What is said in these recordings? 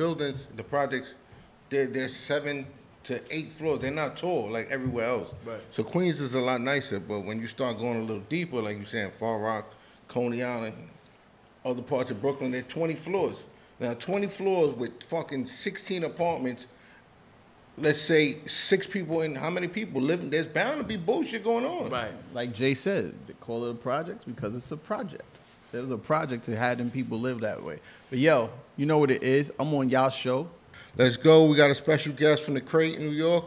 buildings, the projects, they're they're seven to eight floors. They're not tall like everywhere else. Right. So Queens is a lot nicer, but when you start going a little deeper, like you're saying, Far Rock, Coney Island, other parts of Brooklyn, they're 20 floors. Now, 20 floors with fucking 16 apartments. Let's say six people in. How many people living? There's bound to be bullshit going on. Right. Like Jay said, they call it a project because it's a project. There's a project to have them people live that way. But yo, you know what it is? I'm on y'all show. Let's go. We got a special guest from the crate in New York.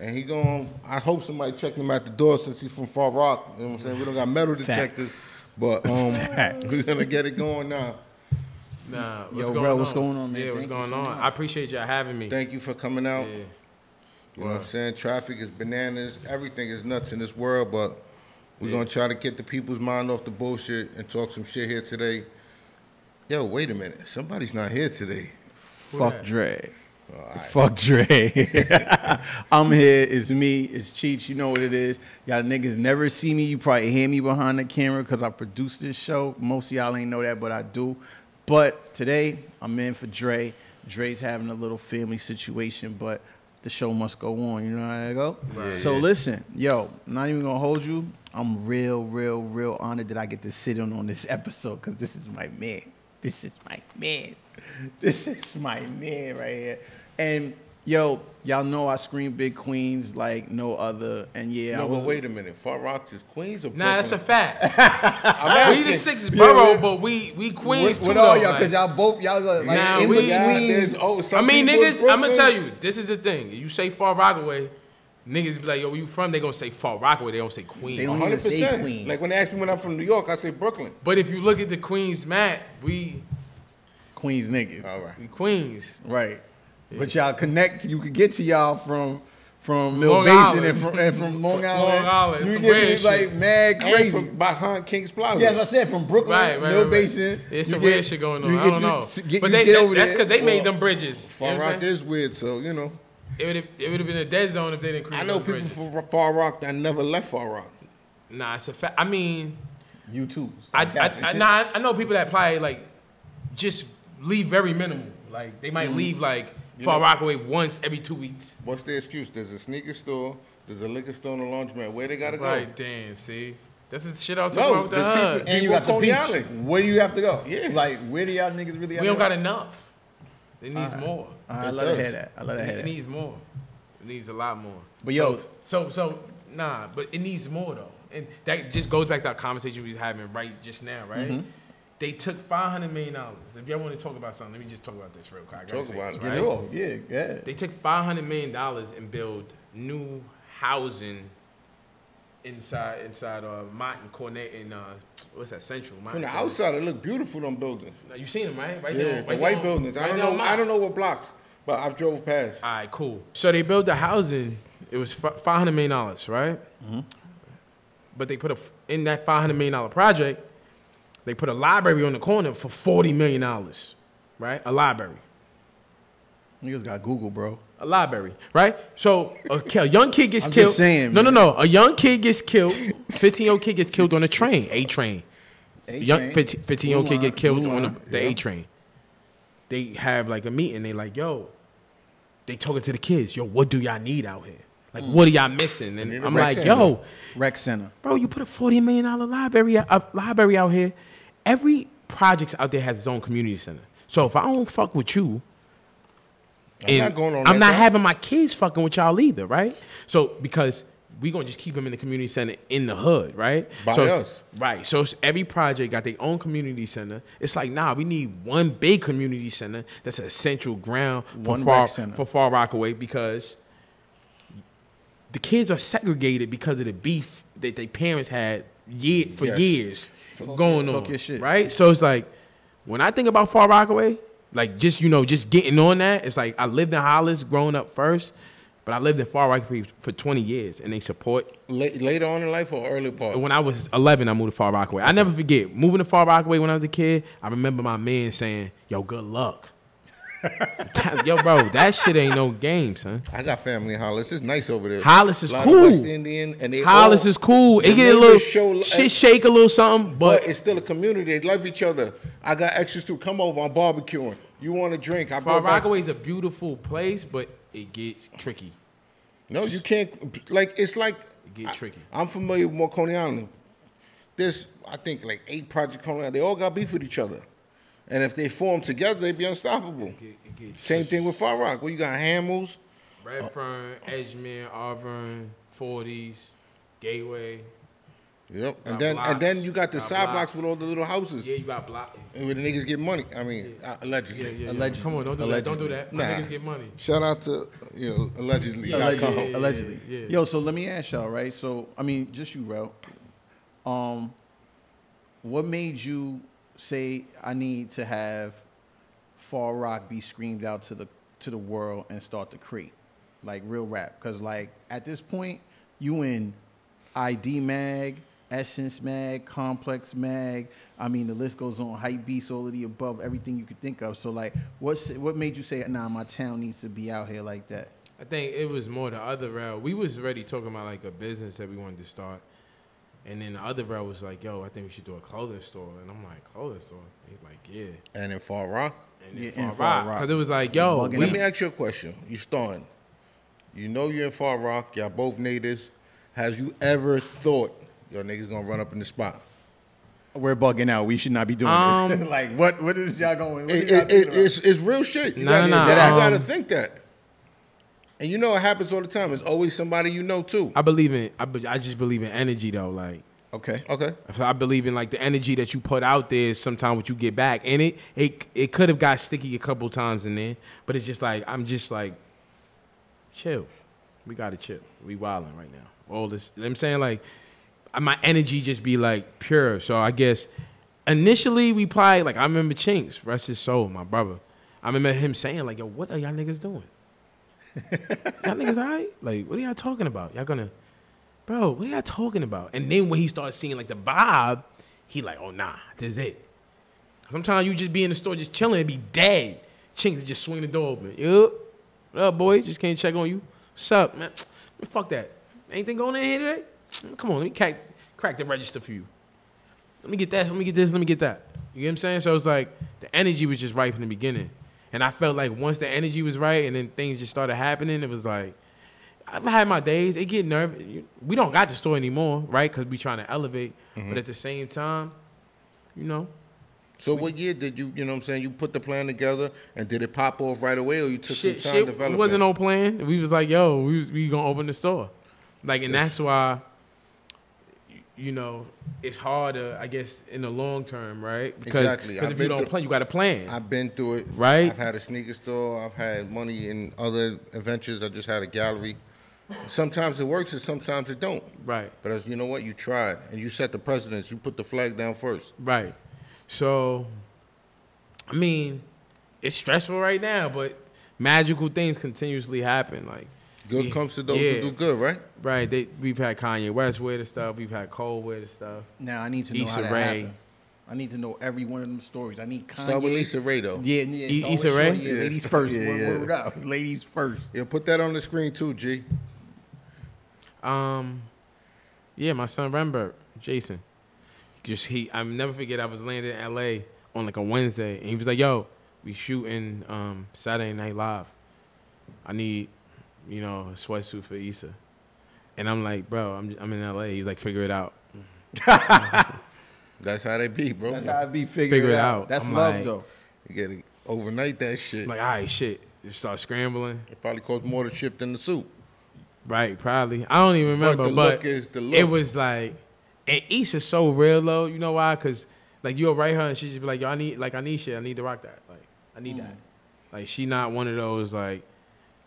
And he going I hope somebody checked him at the door since he's from Far Rock. You know what I'm saying? We don't got metal detectors. But um we're gonna get it going now. Nah, what's Yo, going bro, on? what's going on, man? Yeah, what's Thank you going on? much. I appreciate y'all having me. Thank you for coming out. yeah. You know what I'm saying? Traffic is bananas. Everything is nuts in this world, but we're gonna try to get the people's mind off the bullshit and talk some shit here today. Yo, wait a minute. Somebody's not here today. Fuck that? Dre. Fuck Dre. I'm here. It's me. It's Cheech. You know what it is. Y'all niggas never see me. You probably hear me behind the camera because I produce this show. Most of y'all ain't know that, but I do. But today, I'm in for Dre. Dre's having a little family situation, but the show must go on. You know how I go? Right. So Yeah. listen, yo, not even gonna hold you. I'm real, real, real honored that I get to sit in on this episode because this is my man. This is my man. This is my man right here. And yo, y'all know I scream big queens like no other. And yeah, I no, was but wait a minute. Far Rock is Queens or Nah, that's a Brooklyn? fact. we the sixth borough, but we we Queens with, too. with all y'all, like- cause y'all both y'all are, like Nah, in we- between. Yeah, there's- oh, I mean, niggas, I'm gonna tell you, this is the thing. You say Far Rockaway, niggas be like, yo, where you from? They gonna say Far Rockaway. They don't say Queens. They don't even say 100%. Queens. Like when they ask me when I'm from New York, I say Brooklyn. But if you look at the Queens map, we Queens niggas. All right. we Queens. Right. But y'all connect. You can get to y'all from from Mill Long Basin Island. and from, and from Long Island. Island, You some get weird me like shit. mad And crazy. from behind Kings Plaza. Yeah, as I said, from Brooklyn, Right, right, Mill right, right. Basin. It's you some get- weird shit going on. you I don't know. to get- but they, get that- over that's because they made them bridges. You know Far Rock saying? is weird, so you know. It would have it would have been a dead zone if they didn't create I know people bridges. from Far Rock that never left Far Rock. Nah, it's a fact. I mean, You too. I, I, capping. I, nah, I- I know people that probably like just leave very minimal. Like they Mm-hmm. might leave like Far Rockaway once every two weeks. What's the excuse? There's a sneaker store, there's a liquor store and a laundromat. Where they gotta go? Right, damn. See, this is the shit I was talking No, about with the the hood. and you got the Coney beach. Island. Where do you have to go? Yeah. Like where do y'all niggas really? We don't got enough. It needs more. I It let her does. hear that. I let her hear It needs more. It needs a lot more. But yo- so so, so nah, but it needs more though, and that just goes back to our conversation we was having right just now, right? Mm-hmm. They took five hundred million dollars. If y'all want to talk about something, let me just talk about this real quick. I Talk about it. Get right? it off. Yeah, yeah. They took five hundred million dollars and build new housing inside inside uh Martin Cornet in uh what's that Central? From Martin the Central. outside, it look beautiful. Them buildings. Now, you seen them right? Right Yeah, there, the right white on- buildings. I don't know. Mott. I don't know what blocks, but I've drove past. All right, cool. So they built the housing. It was five hundred million dollars, right? Mhm. But they put a in that five hundred million dollar project. They put a library on the corner for forty million dollars, right? A library. Niggas got Google, bro. a library, right? So a, a young kid gets I'm killed. saying, no, no, man. no. A young kid gets killed. Fifteen year old kid gets killed on a train. A train. A young 15, 15 year old kid get killed blue on line, the, yeah. A train. They have like a meeting. They like, yo, they talking to the kids. Yo, what do y'all need out here? Like, mm. what are y'all missing? And a I'm rec like, center. yo, Rec Center. bro, you put a forty million dollar library a library out here. Every project out there has its own community center. So if I don't fuck with you, I'm not going on. I'm not having my kids fucking with y'all either, right? So because we gonna just keep them in the community center in the hood, right? By so us. right? So every project got their own community center. It's like nah, we need one big community center that's a central ground for far center. for Far Rockaway because the kids are segregated because of the beef that their parents had year for Yes. years going on, your shit. right? So it's like when I think about Far Rockaway, like just you know, just getting on that, it's like I lived in Hollis growing up first, but I lived in Far Rockaway for 20 years, and they support. La- later on in life or early part. When I was 11, I moved to Far Rockaway. I never forget moving to Far Rockaway when I was a kid. I remember my man saying, "Yo, good luck." Yo, bro, that shit ain't no game, son. I got family in Hollis. It's nice over there. Hollis is cool. West Indian and they Hollis all- is cool. It get a little show- shit, shake a little something, But but it's still a community. They love each other. I got extras too. Come over. I'm barbecuing. You want a drink? I Far is a beautiful place, but it gets tricky. No, you can't. Like it's like It get tricky. I, am familiar with more Coney Island. There's, I think, like eight Project Coney Island. They all got beef with each other, and if they form together, they'd be unstoppable. It, get- it get Same thing with Far Rock. Well, you got Hammels. Redfern, Edgemere, Arverne, 40s, Gateway. Yep. And Got then and then you got the got side blocks blocks. with all the little houses Yeah, you got block. and where the niggas get money. I mean, uh, allegedly. Yeah, yeah, yeah. Allegedly. Come on, don't do that. Don't do that. My Nah. niggas get money. Shout out to you know allegedly. Allegedly. Allegedly. Allegedly. yeah, yeah. Yo, so let me ask y'all, right? So, I mean, just you, Rell. Um, what made you say I need to have Far Rock be screamed out to the to the world and start to create like real rap? Because like at this point, you in ID Mag, Essence Mag, Complex Mag. I mean, the list goes on. Hype Beast, all of the above, everything you could think of. So like, what's what made you say, nah, my town needs to be out here like that? I think it was more the other route. We was already talking about like a business that we wanted to start. And then the other route was like, yo, I think we should do a clothing store. And I'm like, clothing store? He's like, yeah. And in Far Rock. And then Yeah, Far in Far Rock. Rock. Because it was like, yo, we, Let me ask you a question. You starting. You know you're in Far Rock. Y'all both natives. Has you ever thought your niggas gonna run up in the spot? We're bugging out. We should not be doing Um, this. like, what? What is y'all going? What It, is y'all it, it, it's, it's real shit. You No, gotta, no, no, you gotta um, think that. And you know it happens all the time. It's always somebody you know too. I believe in, I, be- I just believe in energy though. Like, okay. Okay. So I believe in like the energy that you put out there is sometimes what you get back. And it it it could have got sticky a couple times in there, but it's just like I'm just like chill. We gotta chill. We wilding right now. All this you know what I'm saying like uh, my energy just be like pure. So I guess initially we probably like I remember Chinx, rest his soul, my brother. I remember him saying like, "Yo, what are y'all niggas doing? y'all niggas alright? Like, what are y'all talking about? Y'all gonna, bro? What are y'all talking about?" And then when he starts seeing like the vibe, he like, "Oh nah, this is it." Sometimes you just be in the store just chilling and be dead. Chinx just swing the door open. Yup, what up, boy? Just can't check on you. What's up, man? Man, Fuck that. Anything going in here today? Come on, let me crack, crack the register for you. Let me get that. Let me get this. Let me get that. You get what I'm saying? So it's like the energy was just right from the beginning, and I felt like once the energy was right, and then things just started happening, it was like I've had my days. It get nervous. We don't got the store anymore, right? Because we trying to elevate, mm-hmm. but at the same time, you know, So what year did you, you know what I'm saying, you put the plan together and did it pop off right away or you took shit, some time shit to develop it wasn't no plan. We was like, yo, we was, we gonna open the store, like, and that's why, you know, it's harder, I guess, in the long term, right? Because Exactly. if you don't through- plan, you got to plan. I've been through it. Right? I've had a sneaker store. I've had money in other adventures. I just had a gallery. Sometimes it works and sometimes it don't. right. But as you know what, you tried and you set the precedence. You put the flag down first. Right. So, I mean, it's stressful right now, but magical things continuously happen. Like, Good Yeah. comes to those Yeah. who do good, right? right? They, we've had Kanye West wear the stuff. We've had Cole wear the stuff. Now I need to know Issa how that Rae. happened. I need to know every one of them stories. I need Kanye. Start with Issa Rae though. Yeah, yeah. E- start Issa Rae? Yeah, Yeah, ladies first. yeah, Word- yeah. word out. Ladies first. Yeah, put that on the screen too, G. Um, yeah, my son Rembert, Jason. Just he, I never forget. I was landing in L.A. on like a Wednesday, and he was like, "Yo, we shooting um Saturday Night Live. I need, you know, a sweatsuit for Issa." And I'm like, "Bro, I'm I'm in L.A." He's like, "Figure it out." That's how they be, bro. That's how I be figuring Figure it it out. out. That's I'm love like- though. You gotta overnight that shit. I'm like, "All right, shit." Just start scrambling. it probably costs more to ship than the suit. Right, probably. I don't even remember, But the but look is the it was like, and Issa's so real though. You know why? Cause like you'll write her and she just be like, yo, I need like I need shit. I need to rock that. Like I need mm. that. Like she not one of those like,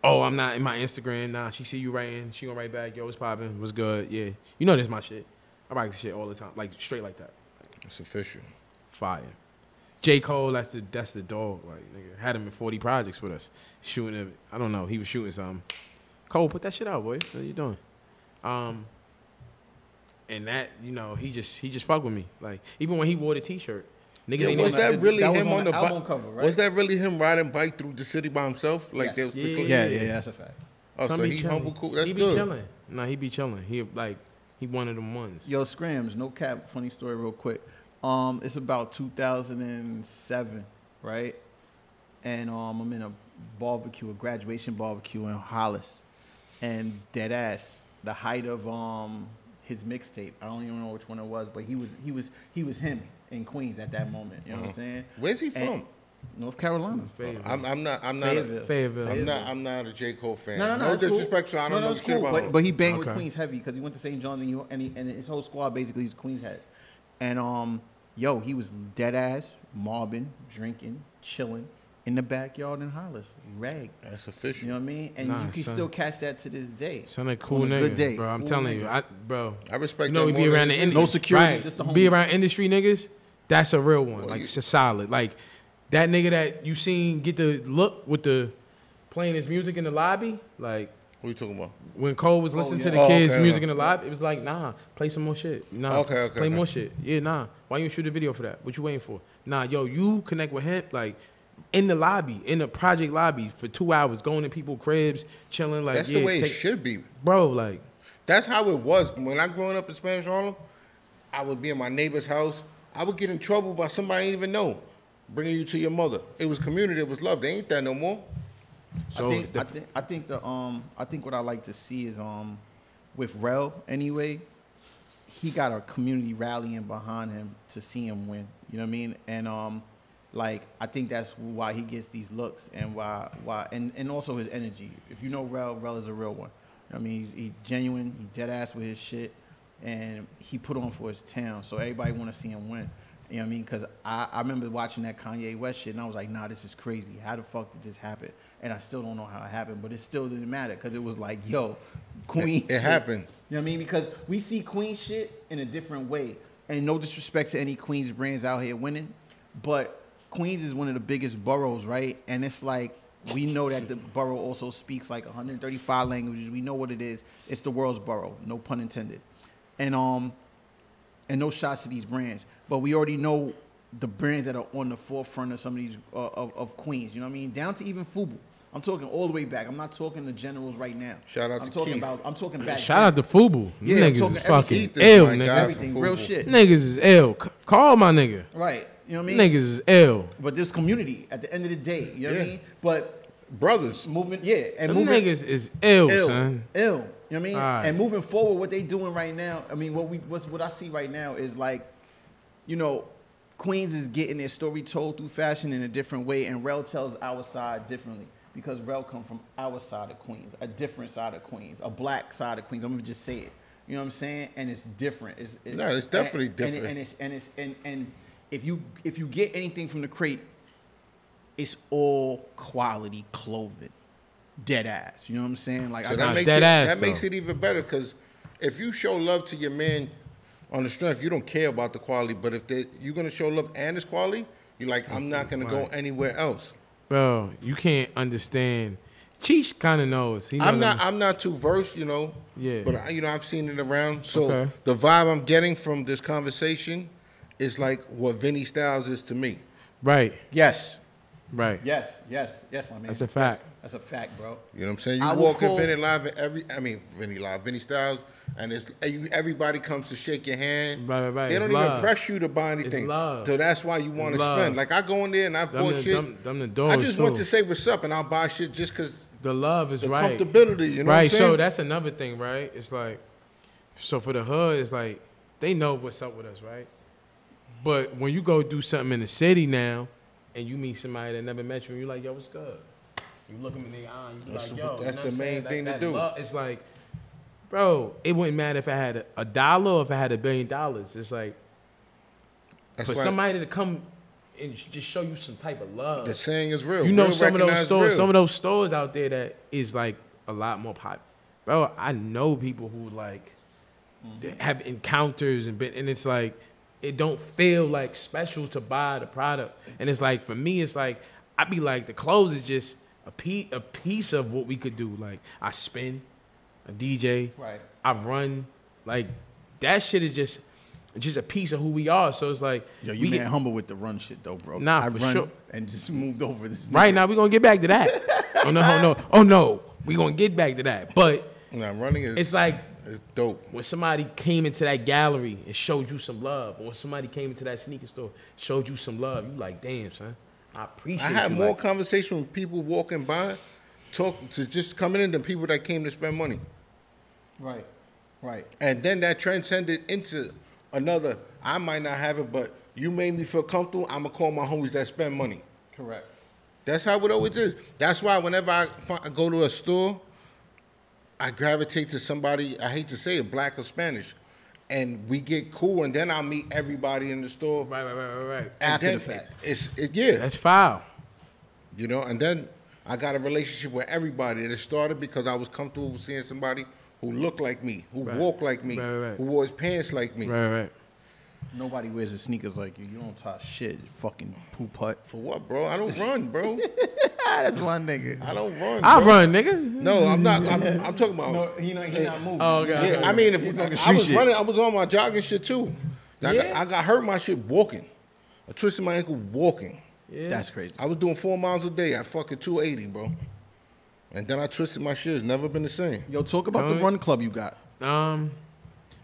oh, I'm not in my Instagram. Nah, she see you writing, she gonna write back. Yo, what's popping? What's good? Yeah, you know this my shit. I this shit all the time, like straight like that. It's official. Fire. J Cole, that's the that's the dog. Like nigga, had him in 40 projects with us, shooting. It. I don't know. He was shooting something. Cole, put that shit out, boy. What you doing? Um. And that, you know, he just he just fuck with me. Like even when he wore the T-shirt, niggas Yeah, was even- that really that was him on on the the album bike? cover, right? Was that really him riding bike through the city by himself? Like Yes. was Yeah, Yeah, yeah, Yeah. yeah. That's a fact. Oh, Some so he chilling. humble, cool. That's he be good. chilling. No, he be chilling. He like he one of them ones. Yo, Scrams, no cap. Funny story, real quick. Um, it's about 2007, right? and um, I'm in a barbecue, a graduation barbecue in Hollis, and dead ass, the height of um his mixtape. I don't even know which one it was, but he was he was he was him in Queens at that moment. You know what I'm saying? Where's he And- from? North Carolina. Fayetteville. I'm, I'm not. I'm not. A, Fayetteville. Fayetteville. I'm not. I'm not a J Cole fan. No, no, no. it's cool. disrespect. So I don't no, no, know it's shit cool. about but, him. but he banged with Queens heavy because he went to St. John's and, he, and, he, and his whole squad basically is Queens heads. And um, yo, he was dead ass, mobbing, drinking, chilling in the backyard in Hollis, rag. That's official. You know what I mean? And Nah, you can son. still catch that to this day. Sound like cool On nigga, good day. bro. I'm Cool telling you. I, bro. I respect You know, that we be around the than in- No security, right. just a be around industry niggas. That's a real one. Well, like you- it's a solid. Like that nigga that you seen get the look with the playing his music in the lobby. Like What are you talking about? when Cole was oh, listening yeah. to the Oh, kids' okay, music okay. in the lobby, it was like, nah, play some more shit. Nah, Okay, okay, play okay. more shit. Yeah, nah. Why you shoot a video for that? What you waiting for? Nah, yo, you connect with him like in the lobby, in the project lobby for two hours, going to people cribs, chilling. Like That's yeah, the way take- it should be. bro. Like That's how it was when I growing up in Spanish Harlem. I would be in my neighbor's house. I would get in trouble by somebody I didn't even know, bringing you to your mother. It was community. It was love. They ain't that no more. so. I think, the- I think I think the um I think what I like to see is um with Rell anyway, he got a community rallying behind him to see him win. You know what I mean? And um like I think that's why he gets these looks and why why and, and also his energy. If you know Rell, Rell is a real one. I mean he's, he's genuine, he dead ass with his shit and he put on for his town. So everybody wanna see him win. You know what I mean? Because I, I remember watching that Kanye West shit, and I was like, nah, this is crazy. How the fuck did this happen? And I still don't know how it happened, but it still didn't matter because it was like, yo, Queen. It shit. happened. You know what I mean? Because we see Queen shit in a different way. And no disrespect to any Queens brands out here winning, but Queens is one of the biggest boroughs, right? And it's like, we know that the borough also speaks like 135 languages. We know what it is. It's the world's borough, no pun intended. And um, and no shots to these brands, but we already know the brands that are on the forefront of some of these uh, of, of Queens. You know what I mean? Down to even Fubu. I'm talking all the way back. I'm not talking the generals right now. Shout out I'm to talking Keith. about. I'm talking back. Shout out to Fubu. Yeah, Yeah, niggas talking is fucking Keith ill, nigga. everything, real shit. Niggas is ill. C- call my nigga. Right. You know what I mean? Niggas is ill. But this community at the end of the day, you know what I mean? But Brothers. moving, yeah, and Them moving niggas is ill, ill, son. ill. You know what I mean? Alright. And moving forward, what they doing right now, I mean, what we what's what I see right now is like, you know, Queens is getting their story told through fashion in a different way, and Rell tells our side differently because Rell come from our side of Queens, a different side of Queens, a black side of Queens. I'm gonna just say it. You know what I'm saying? And it's different. It's, it- No, it's definitely and- different. And, and it's and it's and and if you if you get anything from the crate, it's all quality clothing. Dead ass. You know what I'm saying? Like So I that makes it, ass, that makes it even better because if you show love to your man on the strength, you don't care about the quality. But if they, you're gonna show love and his quality, you're like, I'm not gonna go anywhere else. Bro, you can't understand. Cheech kind of knows. He I'm not. I'm not too versed, you know. Yeah. But I, you know, I've seen it around. So Okay. the vibe I'm getting from this conversation is like what Vinny Styles is to me. Right, Yes. Right. Yes. Yes. Yes, my man. That's a fact. That's, that's a fact, bro. You know what I'm saying? You I walk call- in Vinny Live, and every I mean Vinny Live, Vinny Styles, and it's everybody comes to shake your hand. Right, right, right. They don't It's even love. press you to buy anything. love. So that's why you want to It's love. spend. Like I go in there and I've Them bought the- shit. them- them the I doors, just want too. to say what's up, and I'll buy shit just because The love is the right. comfortability. You know right. what I'm saying? So that's another thing, right? It's like, so for the hood, it's like they know what's up with us, right? But when you go do something in the city now, and you meet somebody that never met you, and you're like, yo, what's good? You look them in the eye, and you be That's like, the- yo, you that's know the main saying? thing to that do. love- it's like, bro, it wouldn't matter if I had a, a dollar or if I had a billion dollars. It's like That's for why somebody to come and just show you some type of love. the saying is real. You know Real some of those stores, real. some of those stores out there that is like a lot more pop. Bro, I know people who like mm. they have encounters and been, and it's like it don't feel like special to buy the product. And it's like for me, it's like I be like the clothes is just a piece a piece of what we could do. Like I spin, a DJ, Right. I run, like that shit is just just a piece of who we are. So it's like Yo, you we man get- humble with the run shit though, bro. Nah, I for run sure. and just moved over this. Right now, we're gonna get back to that. oh no, oh no, oh no, we're gonna get back to that. But Nah, running is it's like it's dope. when somebody came into that gallery and showed you some love, or when somebody came into that sneaker store, showed you some love, you like, damn, son, I appreciate. I had you more like- conversation with people walking by, talk to just coming in than people that came to spend money. Right. Right. And then that transcended into another. I might not have it, but you made me feel comfortable. I'm gonna call my homies that spend money. Correct. That's how it always is. That's why whenever I, fi- I go to a store, I gravitate to somebody. I hate to say it, black or Spanish, and we get cool, and then I'll meet everybody in the store. Right, right, right, right, right. After the fact. it's it, yeah, That's foul. you know. And then I got a relationship with everybody, and it started because I was comfortable with seeing somebody who looked like me, who Right. walked like me, Right, right, right. who wore his pants like me. Right, right. Nobody wears the sneakers like you. You don't talk shit. Fucking poop putt. For what, bro? I don't run, bro. That's one nigga. I don't run. I bro. run, nigga. No, I'm not. I'm, I'm talking about. No, he not, he not moving. Oh, okay. Yeah, I mean, if He's I, talking I was shit. running, I was on my jogging shit too. I, got, Yeah? I got hurt my shit walking. I twisted my ankle walking. Yeah. That's crazy. I was doing four miles a day at fucking 280, bro. And then I twisted my shit. It's never been the same. Yo, talk about the Tony? run club you got. Um,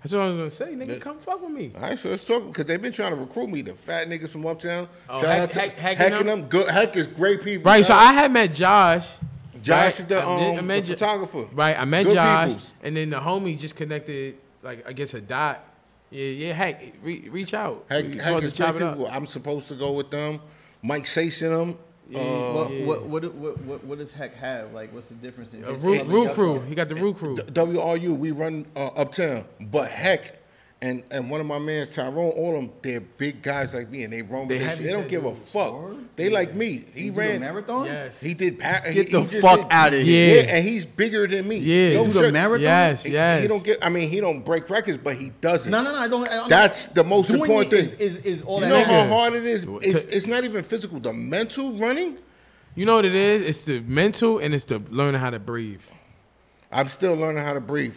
that's what I was gonna say, nigga. Yeah. Come fuck with me. All right, so let's talk because they've been trying to recruit me. The fat niggas from uptown. Oh, Shout Heck- out to Heck- Heck and them? them. Good. Heck is great people. Right. So I had met Josh. Josh right? is the, met- I um, met the photographer. Right. I met Good Josh, peoples. and then the homie just connected, like I guess a dot. Yeah, yeah. Heck, re- reach out. Heck, Heck is great people. I'm supposed to go with them. Mike in them. Yeah, Uh, What, yeah. what, what, what, what, what does Heck have? Like, what's the difference in A his root, root crew. He got the root crew. WRU, we run uh, uptown. But heck, and and one of my mans, Tyrone, all them, they're big guys like me, and they run They this have shit. They don't give a other. fuck. They like me. He You do a ran. marathon? Yes. He did. Pa- he, Get the he fuck did- out of here. Yeah, and he's bigger than me. Yeah. No Do the marathon? Yes, He- yes. He don't get. I mean, he don't break records, but he doesn't. No, no, no. I don't. I don't That's the most Doing important it thing. Is, is, is all You that know how hard it is. It's, it's not even physical. The mental running. You know what it is? It's the mental and it's the learning how to breathe. I'm still learning how to breathe.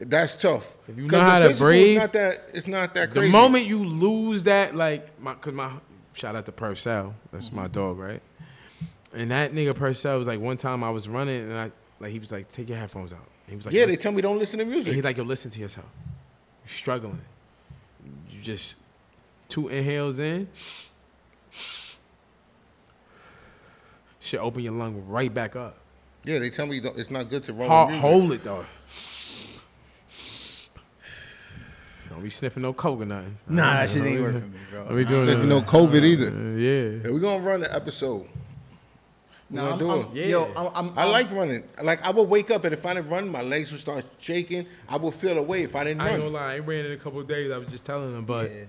That's tough. If you know how to breathe, not that. It's not that crazy. The moment you lose that, like, my, cause my shout out to Purcell, that's my mm-hmm. dog, right? And that nigga Purcell was like, one time I was running and I, like, he was like, take your headphones out. He was like, yeah, they tell me don't listen to And music. he's like, yo, listen to yourself. You're struggling. You just two inhales in. Should open your lung right back up. Yeah, they tell me don't, it's not good to run Hold, hold it though. Don't be sniffing no coke or nothing. Nah, that shit ain't be- working for bro. Don't be doing Sniffing no COVID either. Uh, yeah. Yeah, we're gonna run the episode. We're Nah, gonna I'm, do I'm, it. Yeah. Yo, I'm, I'm, I I'm- like running. Like I would wake up and if I didn't run, my legs would start shaking. I would feel away if I didn't I ain't gonna run. lie, I ran in a couple of days. I was just telling them, but Yeah.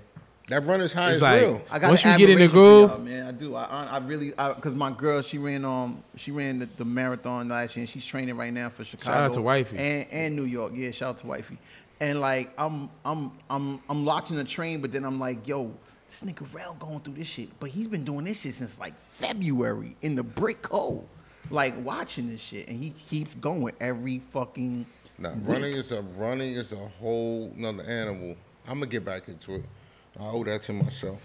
That runner's high It's is like- real. I got Once you get in the groove- man. I do. I, I, I really, because my girl, she ran um, she ran the, the marathon last year, and she's training right now for Chicago. out to Wifey. and and New York. Yeah, shout out to wifey. And like, I'm I'm I'm I'm watching the train, but then I'm like, yo, this nigga Rell going through this shit, but he's been doing this shit since like February in the brick hole, like watching this shit, and he keeps going every fucking. Nah, week. running is a running is a whole another animal. I'm gonna get back into it. I owe that to myself.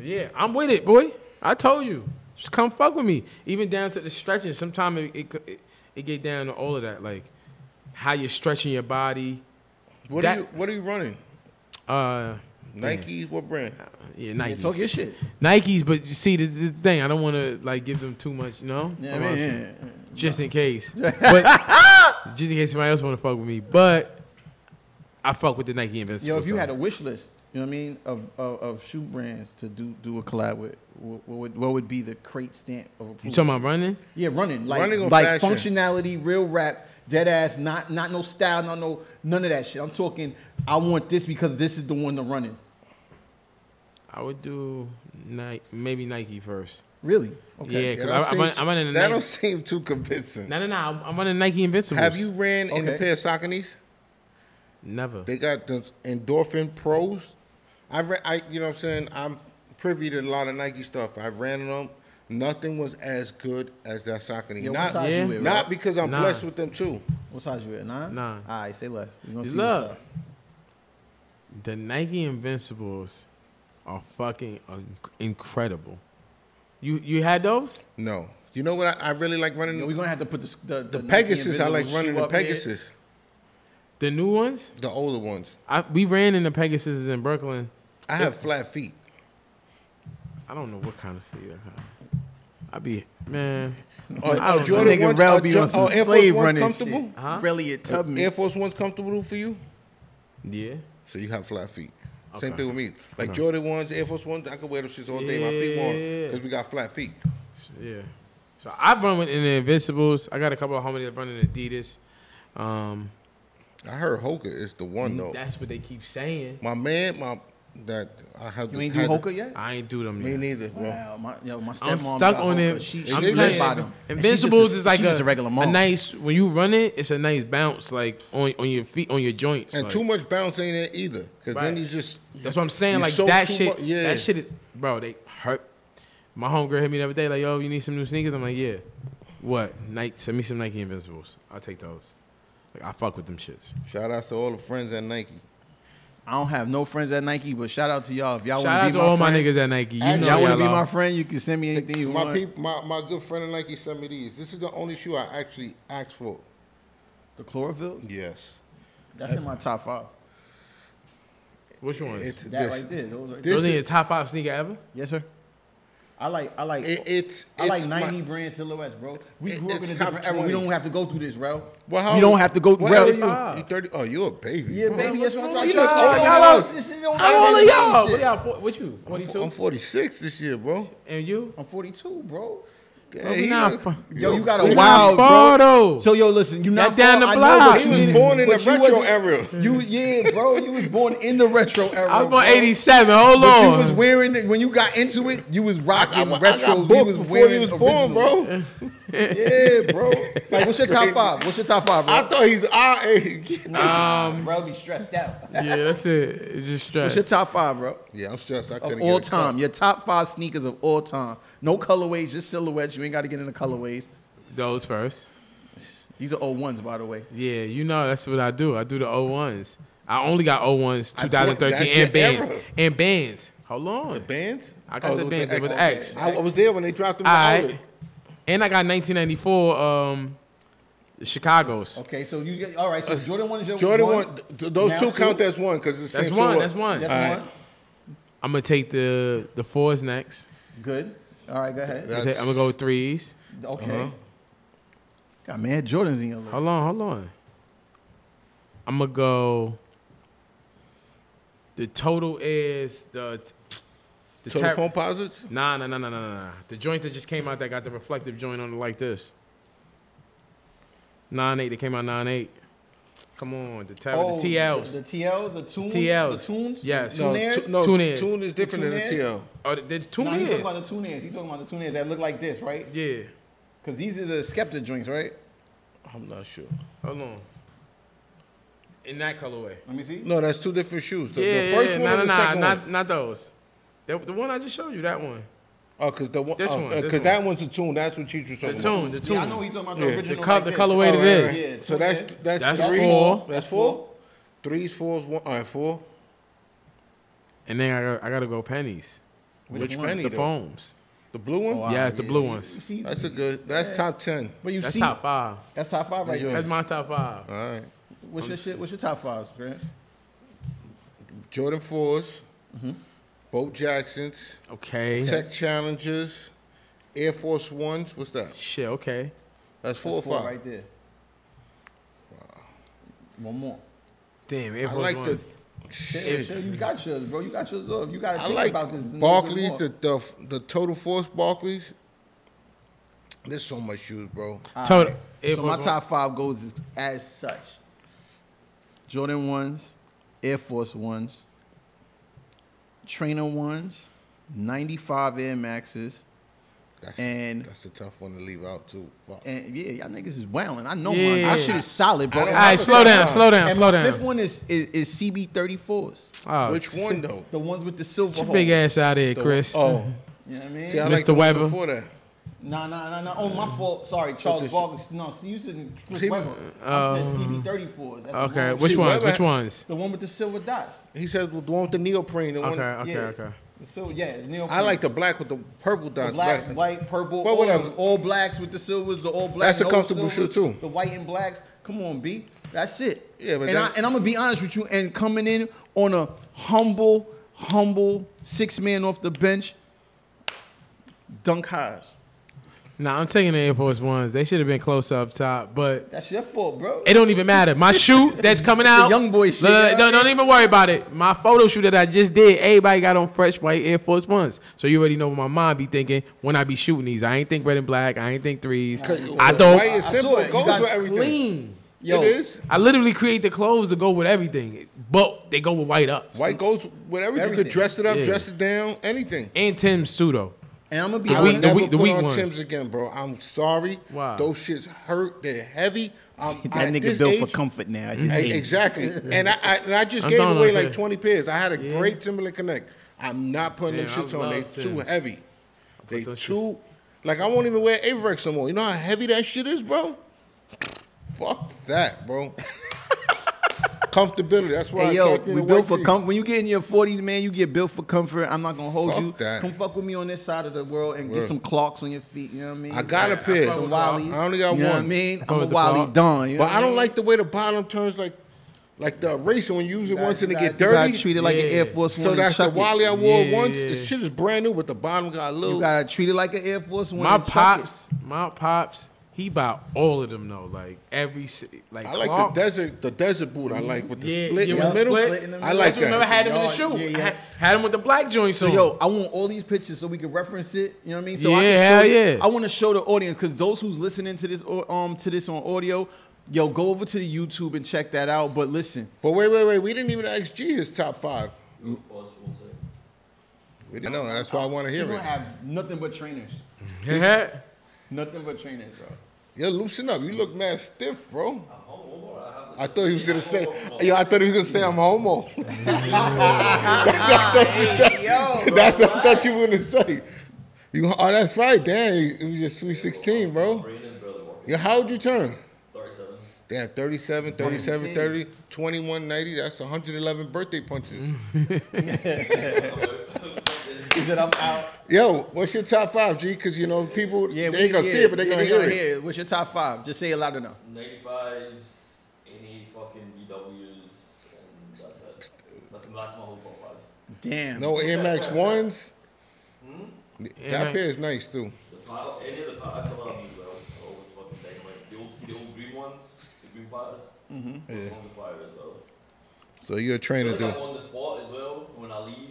yeah, I'm with it, boy. I told you, just come fuck with me. Even down to the stretching. Sometimes it it, it, it get down to all of that, like how you're stretching your body. What That- are you What are you running? Uh, Nike? What brand? yeah, Yeah, Nikes. talk your shit. Nikes, but you see the, the thing. I don't want to like give them too much, you know. Yeah, man, yeah, yeah. just in case. But just in case somebody else want to fuck with me. But I fuck with the Nike Invincible. Yo, if you so. had a wish list, you know what I mean, of, of, of shoe brands to do do a collab with, what, what would what would be the crate stamp of approval? you talking about running? yeah, running like Running or like fashion? functionality, real rap, dead ass, not not no style, not no none of that shit. I'm talking. I want this because this is the one to run in. I would do Nike, maybe Nike first. Really? Yeah, Okay. because That I, don't I'm, seem- I'm running the That Nike. don't seem too convincing. No, no, no. I'm- I'm running Nike Invincibles. Have you ran in a pair of Sauconys? Never. They got the Endorphin Pros. I've ran. I you know what I'm saying. I'm privy to a lot of Nike stuff. I've ran in them. Nothing was as good as that Saucony. Yo, not Yeah. you with, not because I'm Nah. blessed with them too. What size you at? Nine. Nine. All right, say less. We gonna You see what's love. The Nike Invincibles are fucking incredible. You you had those? No. You know what I, I really like running? Yo, we gonna have to put the the, the Nike Pegasus. I like running the up here. Pegasus. The new ones? The older ones. I, we ran in the Pegasus in Brooklyn. I have flat feet. I don't know what kind of feet I have. I be man. Or, I or Jordan Nigga Rell be on some Air Force slave Ones running comfortable? shit. Huh? Really, it Tubman. Air Force One's comfortable for you? Yeah. So you have flat feet. Same thing with me. Like Jordan ones, Air Force ones, I can wear those shits all day. My feet warm because we got flat feet. So, yeah. So I run with in the Invincibles. I got a couple of homies that run in Adidas. Um, I heard Hoka is the one though. that's what they keep saying. My man, my that I have. you ain't had do Hoka yet? I ain't do them. Me yet. neither, bro. Wow, my, yo, my I'm stepmom stuck got on Hoka. it. She, I'm she telling you, by them. She's just Invincibles a- is like a, a regular a nice when you run it. It's a nice bounce, like on on your feet, on your joints. And like- too much bounce ain't it either. Because then you just. That's what I'm saying. Like soak that shit. mu- yeah. That shit, is, bro. They hurt. My homegirl hit me the other day. Like, yo, you need some new sneakers. I'm like, yeah. What? Nike. Send me some Nike Invincibles. I'll take those. Like, I fuck with them shits. Shout out to all the friends at Nike. I don't have no friends at Nike, but shout out to y'all. If y'all Shout want out to to be my all my friend, niggas at Nike. You Actually, know y'all want to be my friend, you can send me anything you my want. peop, my my good friend at Nike sent me these. This is the only shoe I actually asked for. The chlorophyll, Yes. that's in my top five. Which ones? It's That this. right there, those right This Those ain't is- your top five sneaker ever. Yes, sir. I like, I like, It, it's. I like it's my- 90 brand silhouettes, bro. We It- grew up in a different era. We don't have to go through this, bro. Well, how you old- don't have to go. What Rell, are you? You thirty? Oh, you a baby. Yeah, baby, that's what I'm trying to You say. look Oh, older than y'all us. are- this is- don't How old are y'all? What y'all? What you? I'm, Forty fo- two. I'm 46 this year, bro. And you? I'm 42, bro. Yeah, we he not look- fu- Yo, you got a We wild, far, bro. though. So yo, listen, you not down far, the I know, block. He was didn't- born in the retro era. You yeah, bro. You was born in the retro era. I was born bro. eighty seven. Hold But you was wearing it when you got into it. You was rocking I, I retro. got you was before wearing he was born, original. bro. Yeah, bro. Like, what's your top five? What's your top five, bro? I thought he's our age. Um. bro, be stressed out. Yeah, that's it. It's just stress. What's your top five, bro? Yeah, I'm stressed. I Of couldn't all get a time. Your top five sneakers of all time. No colorways, just silhouettes. You ain't got to get into colorways. Those first. These are old ones, by the way. Yeah, you know that's what I do. I do the 01s. I only got old ones, 2013 and bands. era. And bands. Hold The bands? I got the bands. It was okay. X. I, I was there when they dropped them. All in the right. Outlet. And I got 1994 um Chicago's. Okay, so you get all right. So Jordan one is your Jordan one. one. th- those Now two count two. as one because it's the That's same one. silhouette. That's one. That's All right. one. I'm gonna take the the fours next. Good. All right, go ahead. I'm gonna, I'm gonna go with threes. Okay. Uh-huh. Got mad Jordans in your list. Hold on, hold on. I'm gonna go. The total is the the Total tar- Foamposites. Nah, nah, nah, nah, nah, nah, nah. The joints that just came out that got the reflective joint on it like this. Nine eight. They came out nine eight. Come on, the tab, Oh, the TLs. The, the TL, the tunes, TLs. the tunes. Yes. No, Tunaires? no, Tune is. tune is different than the Tune is? TL. oh, the, the two Nah, he talking about the tunaires. He talking about the tunaires that look like this, right? Yeah. Because these are the Skepta joints, right? I'm not sure. Hold on. In that colorway. Let me see. No, that's two different shoes. The, yeah, the first yeah, one nah, and nah, nah, not not those. The, the one I just showed you, that one. Oh, because the one, This oh, one, this because one. that one's a tune. That's what Cheech was The talking about. tune, the tune. Yeah, I know he talking about the Yeah. original. The col- like the colorway Oh, it right, is. right. Yeah, So that's that's, That's three. four. That's four. Threes, fours, one. All right, four. And then I got, I gotta go pennies. Which, one? penny? The though? foams. The blue one. Oh, wow. Yeah, it's the Yeah, blue see- ones. see- That's a good. That's top ten. But you That's see, top five. that's top five right there. That's my top five. All right. What's your shit? What's your top fives, Grant? Jordan 4s Mm-hmm. Bo Jacksons, Okay. Tech Challengers, Air Force Ones. What's that? Shit. Okay. That's four Four or five. right there. One more. Damn. Air I Force like the Ones. Shit, shit, you got yours, bro. You got yours up. You got to I think like about this. a little bit Barkleys, the, the the Total Force Barkleys. There's so much shoes, bro. All Total- Air So Force my One. top five goes as, as such: Jordan ones, Air Force ones, Trainer ones, '95 Air Maxes, That's, And- that's a tough one to leave out too. Fuck. and yeah, y'all niggas is wailing. I know mine. Yeah. My shit is solid, bro. All right, slow down, slow down, and slow down. fifth one is is, is CB34s, Oh, Which one though? the ones with the silver your big ass out of here, Chris. Oh, You know what I mean? see, I Mr. like Webber. before that. Nah, nah, nah, nah. Oh, my fault. Sorry, Charles this- Barkley. No, see, you said Chris See, Webber. I said um, CB34s. That's the Okay, one- which See, ones? Webber- Which ones? The one with the silver dots. He said the one with the neoprene. The Okay, one. okay, yeah. okay. The silver, yeah. Neoprene. I like the black with the purple the dots. black, black. white, purple, But all, whatever. of it. all blacks with the silvers, the all blacks. That's a comfortable silvers, shoe, too. The white and blacks. Come on, B. That's it. Yeah, but and, I, and I'm gonna be honest with you. And coming in on a humble, humble six man off the bench, dunk highs. Nah, I'm taking the Air Force Ones. They should have been closer up top, but That's your fault, bro. it don't even matter. My shoot that's coming out, young boy shit, Look, look, yeah. don't, don't even worry about it. My photo shoot that I just did, everybody got on fresh white Air Force Ones. So you already know what my mom be thinking when I be shooting these. I ain't think red and black. I ain't think threes. I White thought is simple. it. It goes with everything. clean. Yo, it is. I literally create the clothes to go with everything, but they go with white up. White goes with everything. You Everything. could dress it up, Yeah. dress it down, anything. and Tim's too though. And I'm gonna be The I honest. would the never weak- the put weak on ones. Tim's again, bro. I'm sorry. Wow. Those shits hurt. They're heavy. Um, that at nigga this built for comfort now. At this E- age. Exactly. and I, I and I just I'm gave away like like 20 pairs. I had a Yeah. great Timberland Connect. I'm not putting Damn, them shits on. They love too heavy. They those too. Like I won't even wear Avirex no more. You know how heavy that shit is, bro. Fuck that, bro. Comfortability. That's why Hey I yo, we built for comfort. When you get in your 40s, man, you get built for comfort. I'm not gonna hold Fuck you. that. Come fuck with me on this side of the world and get some Clarks on your feet. You know what I mean? I got a I pair. fuck some with Wallies. I only got you know what I one. mean? I'm a with the Wally. Don. You know But what I don't mean? like the way the bottom turns like like the racing when you use it You once gotta- and it you get gotta- you gotta dirty. treat it like an Yeah. Air Force One. So that's the. Wally I wore Yeah, once. yeah. The shit is brand new, but the bottom got a little. You gotta treat it like an Air Force One. My and chuck it. pops, my pops, he bought all of them though. Like every si- like. I like Clarks. the desert, the desert boot. I like with the Yeah, split yeah, in the middle. split in the I middle. like That's what I remember that. had him in the shoe. yeah, yeah. Had, had him with the black joints So on. yo, I want all these pictures so we can reference it. You know what I mean? So I Yeah, can hell yeah. I want to show the audience because those who's listening to this um to this on audio, yo, go over to the YouTube and check that out. But listen, But wait, wait, wait. We didn't even ask G his top five. We didn't know. That's why I want to you hear gonna it. have nothing but trainers. Yeah. Nothing but trainers, bro. Yo, loosen up. You look mad stiff, bro. I thought he was gonna say. Yo, I thought he was gonna say I'm homo. That's what I thought you were gonna say. You, oh, that's right. Damn, it was just sweet 16, bro. Yeah, how old you turn? 37. Damn, 37, 37, 30, 21, 90. That's 111 birthday punches. He said I'm out. Yo, what's your top five, G? Because, you know, people, Yeah, they ain't gonna see it, but they're yeah, gonna hear it. What's your top five? Just say it loud enough. 95s, any fucking BWs, and that's it. That's, that's my whole top five. Damn. No Air Max 1s. Air That Max- pair is nice, too. The pile, any of the pile, I come out of me, bro. I always fucking take. Like, the old, see the old green ones? The green piles? Mm-hmm. Yeah. ones are fire as well. So you're a trainer, feel like dude. I'm on the spot as well when I leave.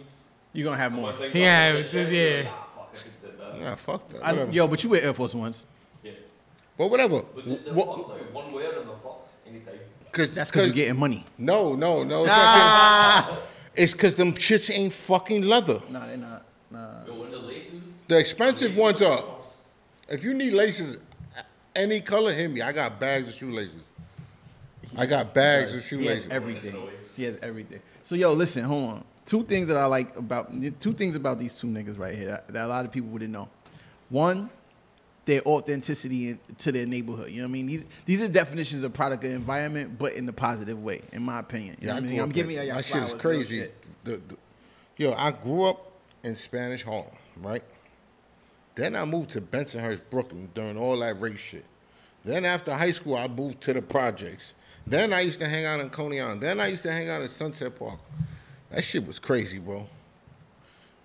You're gonna have more. gonna Yeah, about it's it, just- like, yeah. Nah, fuck, I could say that. Nah, fuck that. I, Whatever. yo, but you wear Air Force Ones. Yeah. But whatever. But they're, they're What- fucked, like, one wear and they're fucked anytime. Cause, That's because you're getting money. No, no, no. It's, not Ah. it's cause them shits ain't fucking leather. Nah, they're not. Nah. Yo, when the laces. The expensive ones are. If you need laces, any color, hit me. I got bags of shoelaces. I got bags of shoelaces. He has shoelaces. everything. He has everything. So yo, listen, hold on. Two things that I like about two things about these two niggas right here that, that a lot of people wouldn't know. One, their authenticity in, to their neighborhood. You know what I mean? These these are definitions of product of environment, but in the positive way, in my opinion. You Yeah, know what I mean? I'm giving in- y'all That shit is crazy. shit. The- the- yo, I grew up in Spanish Harlem, right? Then I moved to Bensonhurst, Brooklyn during all that race shit. Then after high school, I moved to the projects. Then I used to hang out in Coney Island. Then I used to hang out in Sunset Park. That shit was crazy, bro.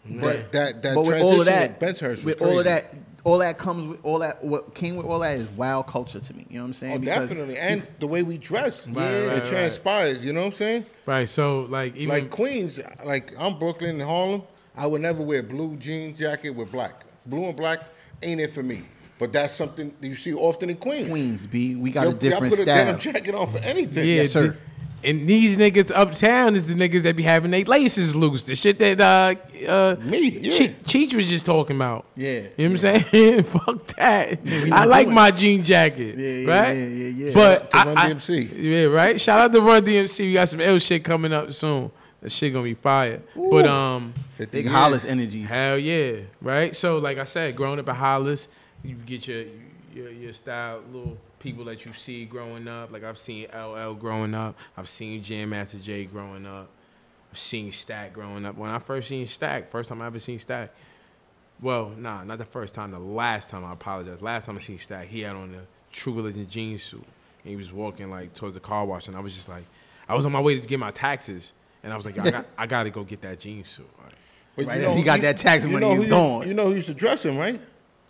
But that that But with transition all of that, with Bensonhurst was with crazy. all of that, all that comes with all that. What came with all that is wild culture to me. You know what I'm saying? Oh, Because definitely. And the way we dress. Right, it right, right. transpires, you know what I'm saying? Right. So like even Like Queens, like I'm Brooklyn and Harlem, I would never wear blue jean jacket with black. Blue and black ain't it for me. But that's something you see often in Queens. Queens, B, we got Yo, a different y'all put a denim jacket on for anything. yeah, Yes, sir. And these niggas uptown is the niggas that be having their laces loose. The shit that uh uh Me, yeah. Che- Cheech was just talking about. Yeah, You know what I'm saying? Fuck that. we I like my jean jacket. Yeah, yeah, right? yeah, yeah, yeah. But Shout out to I- Run I- DMC. Yeah, right. Shout out to Run DMC. We got some ill shit coming up soon. That shit gonna be fire. But um Big. Hollis energy. Hell yeah, right? So like I said, growing up at Hollis, you get your your, your style little people that you see growing up. Like I've seen LL growing up. I've seen Jam Master Jay growing up. I've seen Stack growing up. When I first seen Stack, first time I ever seen Stack. Well, nah, not the first time. The last time I apologize. Last time I seen Stack, he had on the True Religion jeans suit, and he was walking like towards the car wash, and I was just like, I was on my way to get my taxes, and I was like, I got, I got to go get that jeans suit. Like, But Right, if he got that tax money, know he's gone. You, you know who used to dress him, right?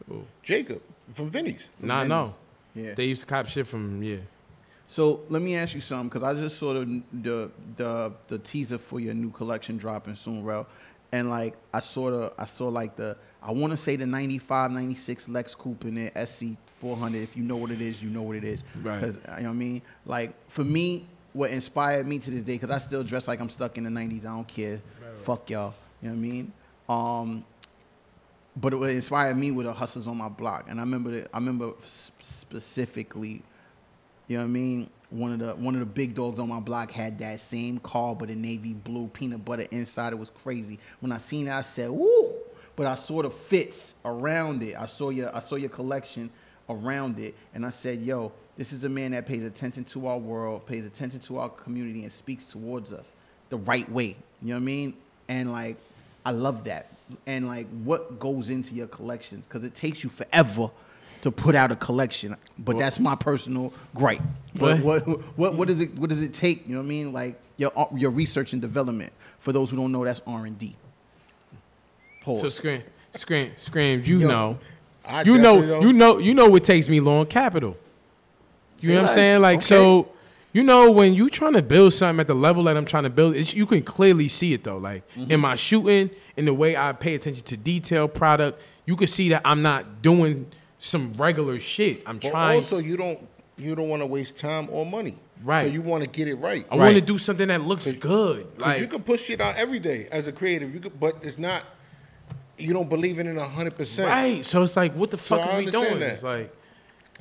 Who? Jacob. from Vinny's. Nah, no. Yeah. They used to cop shit from yeah. So let me ask you something, because I just saw the, the the the teaser for your new collection dropping soon, Rell. And like I sort of I saw like the I want to say the 95, 96 Lex Coupe in there, SC 400. If you know what it is, you know what it is. Right. Because, you know what I mean? Like for me, what inspired me to this day, because I still dress like I'm stuck in the 90s. I don't care. Fuck y'all. You know what I mean? Um, but what inspired me were the hustlers on my block, and I remember that. I remember s- specifically you know what I mean? One of the one of the big dogs on my block had that same car, but a navy blue peanut butter inside. It was crazy. When I seen it, I said, "Woo!" But I saw the fits around it. I saw your I saw your collection around it, and I said, "Yo, this is a man that pays attention to our world, pays attention to our community, and speaks towards us the right way." You know what I mean? And like, I love that. And like, what goes into your collections? Because it takes you forever to put out a collection. But that's my personal gripe. But what what what does it what does it take? You know what I mean? Like your uh, your research and development. For those who don't know, that's R and D. So scream, scream, scream. You Yo, know, I you know, you know, you know what takes me long. Capital. You know what I'm saying? Like Okay. so, you know, when you trying to build something at the level that I'm trying to build, it's, you can clearly see it though. Like Mm-hmm. in my shooting, in the way I pay attention to detail, product, you can see that I'm not doing some regular shit. I'm But trying. also, you don't you don't want to waste time or money. Right. So you want to get it right. I want to do something that looks good. Because Like you can push shit out every day as a creative. You could, but it's not. You don't believe in it hundred percent. right. So it's like, what the So fuck I are we doing? that. It's like.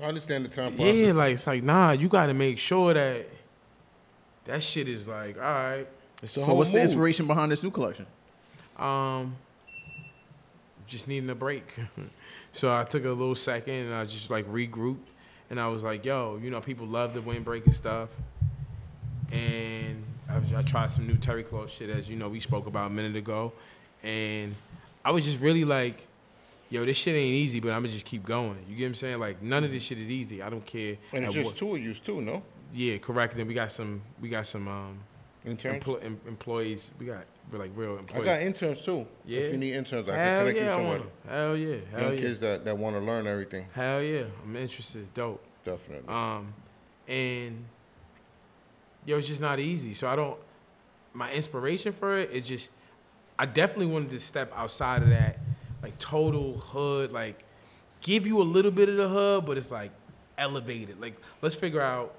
I understand the time process. Yeah, like it's like nah, you got to make sure that that shit is like all right. So whole what's the inspiration behind this new collection? Um, just needing a break, so I took a little second and I just like regrouped, and I was like, yo, you know, people love the windbreaker stuff, and I, I tried some new terry cloth shit as you know we spoke about a minute ago, and I was just really like. Yo, this shit ain't easy, but I'm gonna just keep going. You get what I'm saying? Like none of this shit is easy. I don't care. And it's just what- two of you too, no? Yeah, correct. And then we got some, we got some um, Interns. empl- em- employees. We got we're like real employees. I got interns too. Yeah. If you need interns, I can connect yeah, you I somewhere. want 'em. Hell yeah, hell Young yeah, kids that, that want to learn everything. hell yeah. I'm interested. Dope. Definitely. Um, and yo, it's just not easy. So I don't. My inspiration for it is just, I definitely wanted to step outside of that, like total hood, like give you a little bit of the hood, but it's like elevated. Like let's figure out.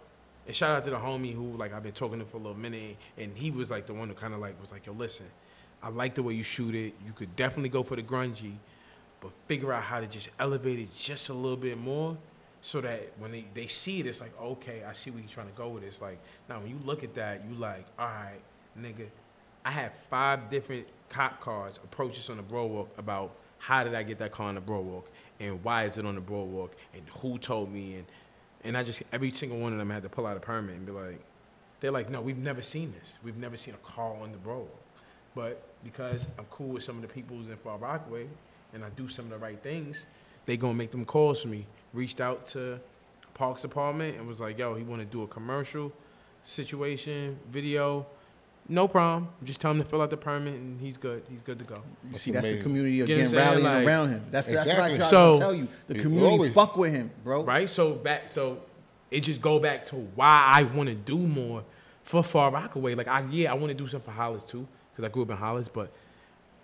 And shout out to the homie who like I've been talking to for a little minute, and he was like the one who kind of like was like, yo, listen, I like the way you shoot it. You could definitely go for the grungy, but figure out how to just elevate it just a little bit more so that when they, they see it, it's like, okay, I see where you're trying to go with it. It's like, now when you look at that, you like, all right, nigga, I had five different cop cars approach us on the boardwalk about how did I get that car on the boardwalk and why is it on the boardwalk and who told me and and I just every single one of them had to pull out a permit and be like, they're like, no, we've never seen this. We've never seen a car on the boardwalk. But because I'm cool with some of the people who's in Far Rockaway and I do some of the right things, they gonna make them calls for me. Reached out to Parks Department and was like, yo, he wanna do a commercial situation, video. No problem. Just tell him to fill out the permit and he's good. He's good to go. You That's see, that's the amazing. community You know again what I'm saying? rallying Like- around him. That's that's what I Exactly. tried So- to tell you. The community always- fuck with him, bro. Right? So back so it just go back to why I want to do more for Far Rockaway. Like I yeah, I want to do something for Hollis too because I grew up in Hollis, but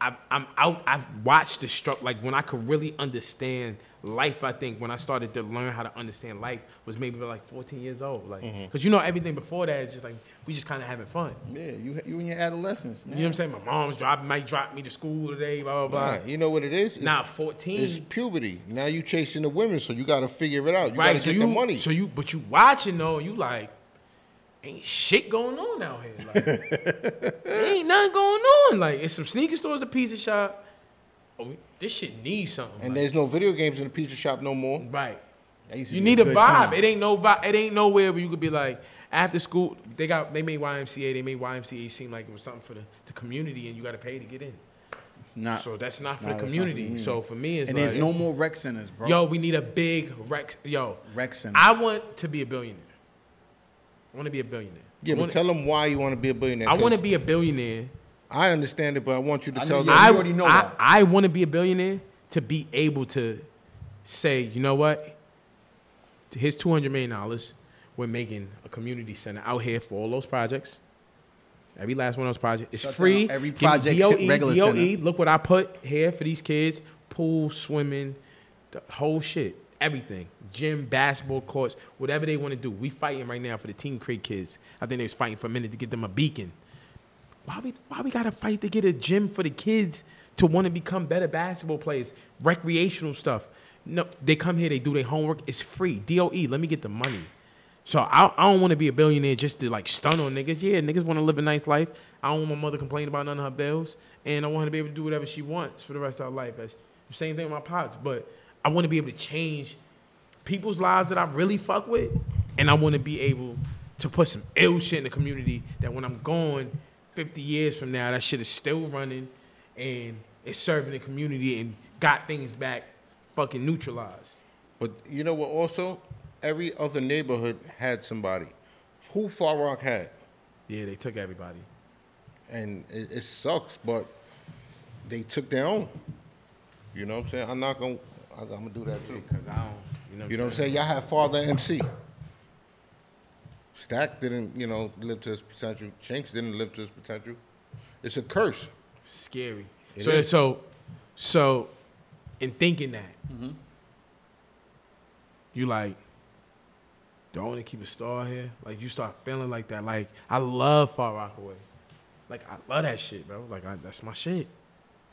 I, I'm out. I've watched the struggle. Like when I could really understand life, I think when I started to learn how to understand life was maybe like 14 years old. Like mm-hmm. because you know everything before that is just like we just kind of having fun. Yeah, you you in your adolescence. You know what I'm saying? My mom's drop might drop me to school today. Blah blah Nah, blah. you know what it is? It's, Now 14. it's puberty. Now you chasing the women, so you got to figure it out. You got right? to So get you the money. so you but you watching though, you like ain't shit going on out here. Like, ain't nothing going on. Like it's some sneaker stores, a pizza shop. Oh, this shit needs something. and like- there's no video games in the pizza shop no more. right. That used to You need a good vibe. time. It ain't no vibe. It ain't nowhere where you could be like after school. They got they made YMCA. They made YMCA seem like it was something for the, the community, and you got to pay to get in. It's not. So that's not for Nah, the that's not for community. community. So for me, it's and like, there's no more rec centers, bro. yo, we need a big rec. Yo, rec centers. I want to be a billionaire. I want to be a billionaire. Yeah, I but wanna, tell them why you want to be a billionaire. I want to be a billionaire. I understand it, but I want you to I tell know them. you I already know I, that. I want to be a billionaire to be able to say, you know what? Here's two hundred million dollars. We're making a community center out here for all those projects. Every last one of those projects is Shut free. down every project, DOE, regular DOE, center. Look what I put here for these kids: pool, swimming, the whole shit, everything, gym, basketball courts, whatever they want to do. We fighting right now for the Teen Creek kids. I think they was fighting for a minute to get them a beacon. Why we why we gotta fight to get a gym for the kids to want to become better basketball players, recreational stuff? No, they come here, they do their homework. It's free. DOE, let me get the money. So I, I don't want to be a billionaire just to like stun on niggas. Yeah, niggas want to live a nice life. I don't want my mother complaining about none of her bills, and I want her to be able to do whatever she wants for the rest of her life. That's the same thing with my pops. But I want to be able to change people's lives that I really fuck with, and I want to be able to put some ill shit in the community that when I'm gone 50 years from now, that shit is still running and it's serving the community and got things back fucking neutralized. But you know what? Also, every other neighborhood had somebody. Who Far Rock had, Yeah, they took everybody. and it, it sucks, but they took their own. You know what I'm saying? I'm not gonna. I'm gonna do that too. Cause I don't, you know. You know what I'm saying? Y'all had Father MC. Stack didn't, you know, live to his potential. Chinx didn't live to his potential. It's a curse. Scary. It so is. so so in thinking that, mm-hmm. you like don't want to keep a star here. Like you start feeling like that. Like I love Far Rockaway. Like I love that shit, bro. Like I, that's my shit.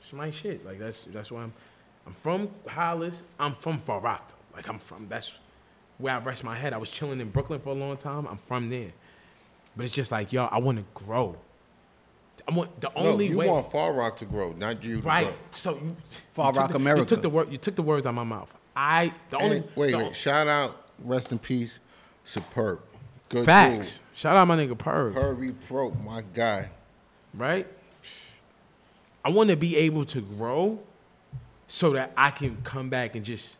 It's my shit. Like that's that's why I'm I'm from Hollis. I'm from Far Rock. Like I'm from that's where I rest my head. I was chilling in Brooklyn for a long time. I'm from there. But it's just like, yo, I want to grow. I want the only no, you way. want Far Rock to grow, not you to Right. grow. So you, Far you Rock the, You America. took the word. You took the words out of my mouth. I the only And wait, the wait. Shout out, rest in peace, Superb. Good facts. Shout out my nigga Purr. dude. Herbie Pro, my guy. Right. I want to be able to grow, so that I can come back and just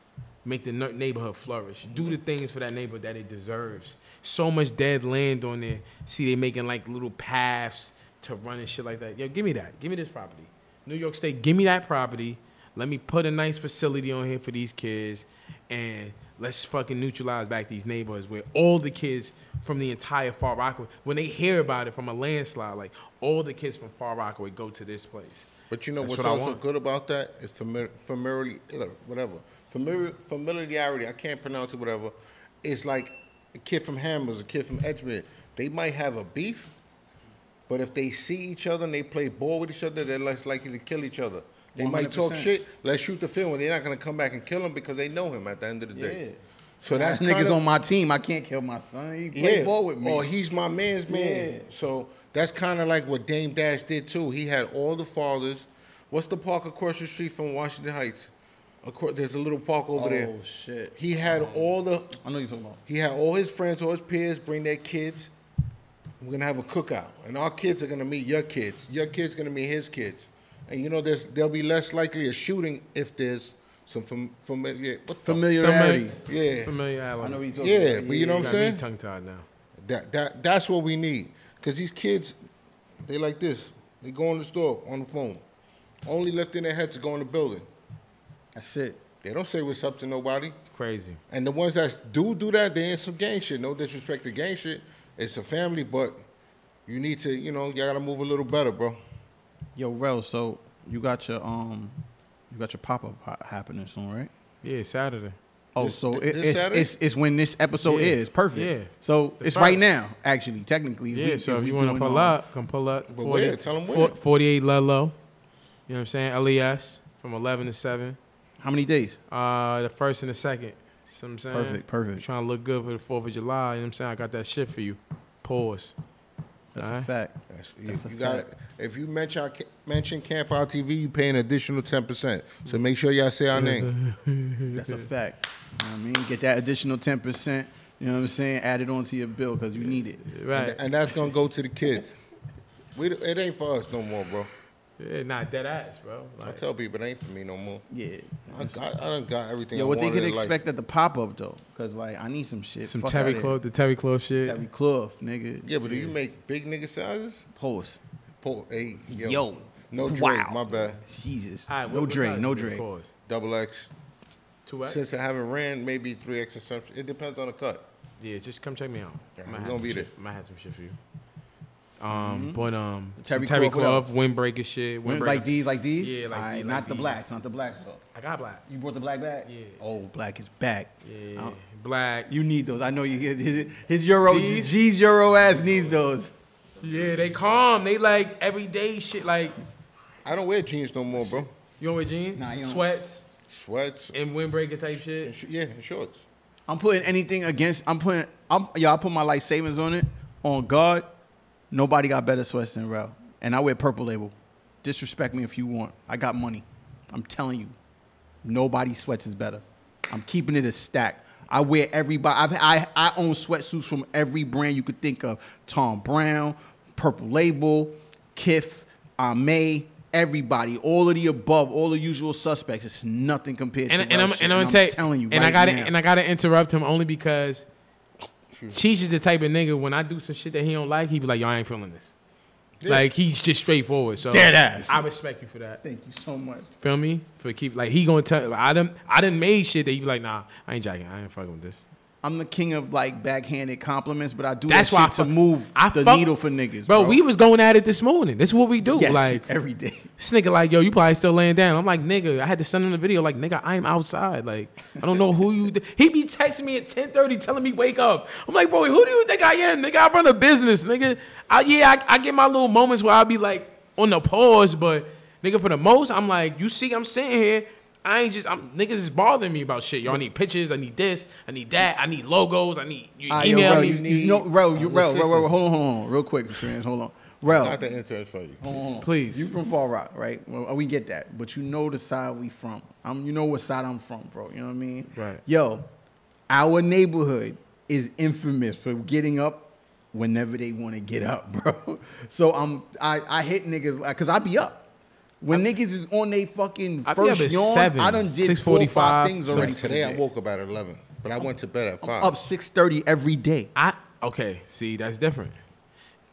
make the neighborhood flourish. Do the things for that neighborhood that it deserves. So much dead land on there. See, they making like little paths to run and shit like that. Yo, give me that. Give me this property. New York State, give me that property. Let me put a nice facility on here for these kids, and let's fucking neutralize back these neighborhoods where all the kids from the entire Far Rockaway, when they hear about it from a landslide, like all the kids from Far Rockaway go to this place. But you know That's what's what also good about that is familiar, familiarity, uh, whatever. Familiar, familiarity. I can't pronounce it. Whatever. It's like a kid from Hammels, a kid from Edgemere. They might have a beef, but if they see each other and they play ball with each other, they're less likely to kill each other. They might talk shit. Let's shoot the film, they're not gonna come back and kill him because they know him at the end of the day. Yeah. So that's niggas kinda- on my team. I can't kill my son. He play ball with me. Or he's my man's man. Yeah. So that's kind of like what Dame Dash did too. He had all the fathers. What's the park across the street from Washington Heights? There's a little park over there. Oh shit. He had um, all the. I know you're talking about. He had all his friends, all his peers bring their kids. We're gonna have a cookout, and our kids are gonna meet your kids. Your kids gonna meet his kids, and you know there's there'll be less likely a shooting if there's some fam- familiar what the Familiarity. Yeah. Familiarity. I know what you're talking Yeah, about. but you know what I'm saying? me tongue tied now. That that that's what we need. Cause these kids, they like this. They go in the store on the phone, only lifting their head to go in the building. That's it. They don't say what's up to nobody. Crazy. And the ones that do do that, they in some gang shit. No disrespect to gang shit. It's a family, but you need to, you know, you gotta move a little better, bro. Yo, Rell. So you got your um, you got your pop up happening soon, right? Yeah, Saturday. Oh, This- so this it, it's, it's it's when this episode Yeah. is perfect. Yeah. So The it's right now, actually, technically. Yeah, We- so if you want to pull um, up, come pull up. But where? Tell 'em where. four- 48 Ludlow. You know what I'm saying? LES from 11 to 7. How many days? Uh, the first and the second. See what I'm saying? Perfect, You perfect. trying to look good for the 4th of July. You know what I'm saying? I got that shit for you. Pause. That's a Alright. fact. That's, That's you a got fact. If you mention uh, mention Campout TV, you pay an additional ten percent. So make sure y'all say our name. That's a fact. You know what I mean? Get that additional 10%, you know what I'm saying? Add it onto your bill because you need it. Right. And, and that's gonna go to the kids. We, it ain't for us no more, bro. Yeah, not dead ass, bro. I tell people it ain't for me no more. Yeah. I, got, I done got everything. Yo, I what they wanted could in expect at the pop up though, because like I need some shit. some Fuck Terry outta Cloth, the Terry Cloth shit. Terry Cloth, nigga. Yeah, but do you make big nigga sizes? Pause. Po- hey, yo, Yo. no Dre, Wow. my bad. Jesus. All right, no what- what size no is it, Dre. of? Double X, Two X. Since I haven't ran, maybe three X or something. It depends on the cut. Yeah, just come check me out. Yeah, I might we have gonna some be shit- there. Might have some shit for you. Um, but um, Terry Terry, Terry Cloth, windbreaker shit. Windbreaker. like these, like these. Yeah, like Alright, these, not like the these. blacks, not the blacks though. I got black. You brought the black back. Yeah. Oh, black is back. Yeah, Oh. black. You need those. I know you. His, his euro, These? G's euro ass needs those. Yeah, they calm. They like everyday shit. Like I don't wear jeans no more, bro. you don't wear jeans, Nah, you don't. sweats, Sweats and windbreaker type and shit. sh- yeah, and shorts. I'm putting anything against. I'm putting. I'm yeah. I put my life savings on it. On God, nobody got better sweats than Rell. And I wear purple label. Disrespect me if you want. I got money. I'm telling you, nobody sweats is better. I'm keeping it a stack. I wear everybody. I've, I I own sweatsuits from every brand you could think of. Thom Browne, Purple Label, Kith, May, everybody, all of the above, all the usual suspects. It's nothing compared And, to and I'm and I'm, I'm gonna tell telling you, and I gotta now. and I gotta interrupt him only because Cheech is the type of nigga when I do some shit that he don't like, he be like, "Yo, I ain't feeling this." Yeah. Like he's just straightforward. So Dead ass. I respect you for that. Thank you so much. Feel me? For keep like he gonna tell. I done I done made shit that you be like, nah, I ain't jacking. I ain't fucking with this. I'm the king of like backhanded compliments, but I do That's that why shit I to move I the needle for niggas, Bro, bro. we was going at it this morning. This is what we do. yes, Like every day. this nigga, like, yo, you probably still laying down. I'm like, nigga, I had to send him the video. Like, nigga, I'm outside. Like, I don't know who you. He be texting me at 10:30, telling me wake up. I'm like, bro, who do you think I am, nigga? I run a business, nigga. I, yeah, I, I get my little moments where I'll be like on the pause, but nigga, for the most, I'm like, you see, I'm sitting here. I ain't just, I'm niggas is bothering me about shit. Y'all need pictures. I need this. I need that. I need logos. I need you yo, email Rell, me. you, need you know, Rell, you, Rell, Rell, Rell, assistance. hold on, hold on, real quick, Mr. Rams, hold on. Rell, Not the interns for you. hold on, hold on. Please. You from Far Rock, right? Well, uh, we get that, but you know the side we from. I'm, you know what side I'm from, bro. You know what I mean? Right. Yo, our neighborhood is infamous for getting up whenever they want to get up, bro. So I'm, I, I hit niggas like, cause I be up. When niggas is on they fucking I be first at yawn, seven, I done did four or 6:45, five things So already. today I for the day. woke up at 11, but I went to bed at 5. I'm up 6:30 every day. I okay. See, that's different.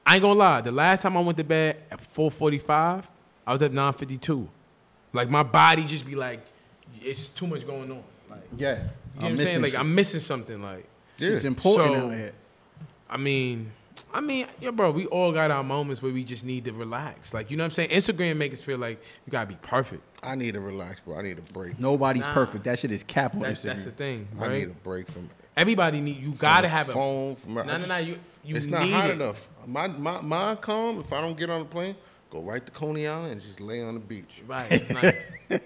I ain't gonna lie. The last time I went to bed at 4:45, I was at 9:52. Like my body just be like, it's too much going on. Like, Yeah, you know what I'm saying? Like I'm missing something. Like, yeah. It's important So- out here. I mean, I mean, yeah, bro. We all got our moments where we just need to relax. Like, you know what I'm saying? Instagram make us feel like you gotta be perfect. I need to relax, bro. I need a break. Nobody's Nah. perfect. That shit is cap on That's Instagram. that's the thing, I need right? a break from, Everybody need. You from gotta the have a. phone. From No, no, no. You you it's need not hot it. enough. My, my, my calm, if I don't get on the plane, go right to Coney Island and just lay on the beach. Right. It's nice.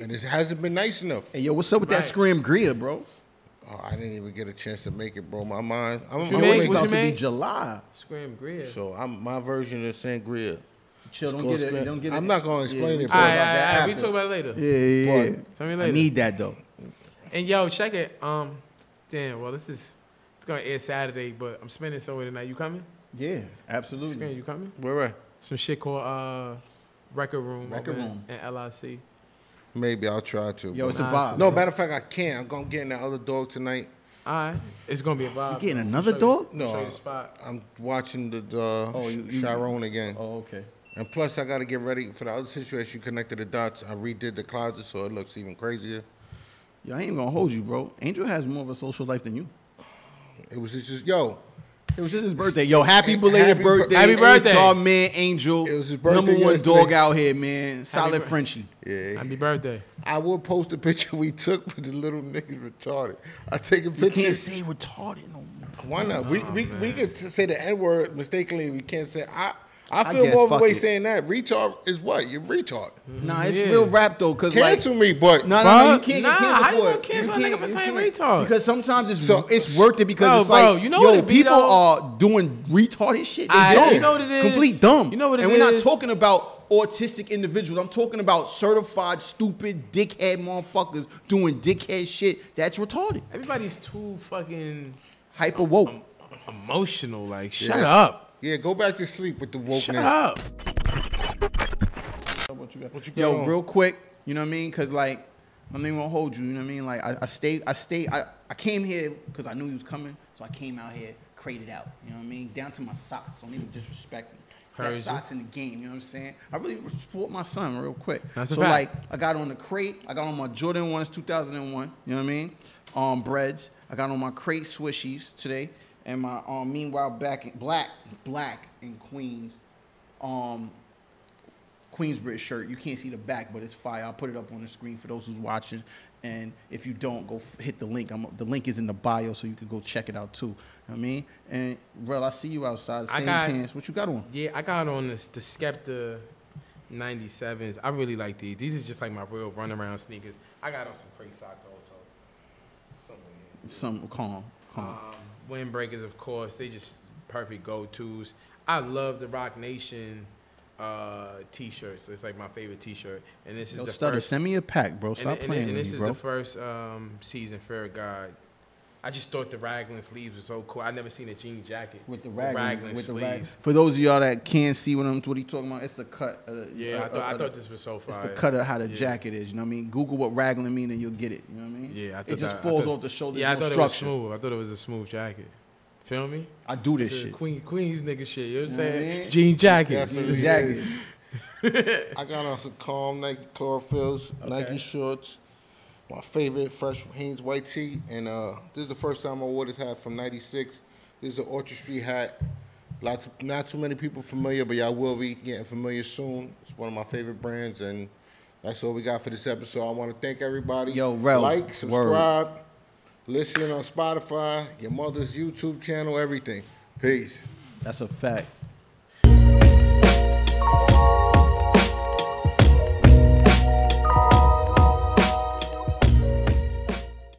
And it hasn't been nice enough. Hey, yo, what's up with that Right. Scram Greer, bro? Oh, I didn't even get a chance to make it, bro. My mind, I'm, you I'm make? It's awake. About you to be? July. Scram Greer. So I'm my version of sangria. Chill, don't get it. Don't get it. I'm not gonna explain we it, talk All bro. right, about all that right, all right, we after. talk about it later. Yeah, yeah, yeah. What? Tell me later. I need that though. And yo, check it. Um, damn. Well, this is it's gonna air Saturday, but I'm spending somewhere tonight. You coming? Yeah, Scram, absolutely. you coming? Where at? Some shit called uh, Record Room. Record Room. in LIC. Maybe I'll try to. Yo, it's a vibe. no, matter of fact, I can't. I'm gonna get in that other dog tonight. All right, it's gonna be a vibe. You getting another Show you- dog? No, show spot. I'm watching the, the Oh, you- you- Sharon again. Oh, okay. And plus, I got to get ready for the other situation. Connected the dots. I redid the closet, so it looks even crazier. Yo, I ain't gonna hold you, bro. Angel has more of a social life than you. It was just, yo. It was just his birthday. Yo, happy belated Happy birthday. Happy birthday. To our man Angel. It was his birthday Number one yesterday. dog out here, man. Solid bir- Frenchie. Yeah, Happy birthday. I will post a picture we took with the little niggas retarded. I take a You can't say retarded no more. Why not? we we, we could say the N word mistakenly. We can't say. I I I feel guess, more of a way it. saying that. Retard is what? You're retard. Nah, it's Yeah. real rap though, cause like Cancel me, but No, no, no, you can't Nah, get canceled how you for gonna it. cancel You can't- for you saying retard? Because sometimes it's So- it's worth it because Bro, it's bro, like you know yo, what it be, people though? are doing retarded shit. They Aight, dumb. you know what it is? Complete dumb. You know what it and we're not talking about autistic individuals. I'm talking about certified stupid dickhead motherfuckers doing dickhead shit. That's retarded. Everybody's too fucking Hyper woke. emotional. Like, shut up. Yeah, go back to sleep with the wokeness. Shut up. What you got? What you got Yo, on? real quick, you know what I mean? Cause like, I'm not even gonna hold you. You know what I mean? Like, I, I stayed, I stayed, I, I came here because I knew you was coming, so I came out here, crated out. You know what I mean? Down to my socks. Don't even disrespect me. Encourage best socks in the game. You know what I'm saying? I really support my son real quick. That's a so fact. like, I got on the crate. I got on my Jordan ones, 2001. You know what I mean? Um, breads. I got on my crate swishies today, and my um, meanwhile back in black, black in Queens, um, Queensbridge shirt. You can't see the back, but it's fire. I'll put it up on the screen for those who's watching. And if you don't, go f- hit the link. I'm, the link is in the bio, so you can go check it out too. You know what I mean, and bro, I see you outside. The I same got- pants. What you got on? Yeah, I got on this, the Skepta 97s. I really like these. These is just like my real run around sneakers. I got on some crate socks also. Somewhere. Some calm, calm. Um, windbreakers, of course, they just perfect go tos. I love the Rock Nation uh, t-shirts. It's like my favorite t-shirt. And this is Yo, the Stutter, first. send me a pack, bro. and, Stop and- playing and with this me, is bro. the first um, season fair guide. I just thought the raglan sleeves were so cool. I never seen a jean jacket with the raglan, with the rag. sleeves. For those of y'all that can't see what I'm, what he talking about, it's the cut. Uh, Yeah, uh, I thought, uh, I thought this was so It's the cut of how the Yeah. jacket is. You know what I mean? Google what raglan mean, and you'll get it. You know what I mean? Yeah, I thought it just that- falls thought- off the shoulder. Yeah, I no thought it was smooth. I thought it was a smooth jacket. Feel me? I do this It's shit. Queen, Queens nigga shit. You know what I'm You know what I saying? mean? Jean jackets. Definitely. The jacket. I got on some calm Nike chlorophylls, Nike shorts. My favorite fresh Hanes white tee, and uh, this is the first time I wore this hat from '96. This is an Orchard Street hat. Lots, of, not too many people familiar, but y'all will be getting familiar soon. It's one of my favorite brands, and that's all we got for this episode. I want to thank everybody. Yo, Rell, like, word. subscribe, listen on Spotify, your mother's YouTube channel, everything. Peace. That's a fact.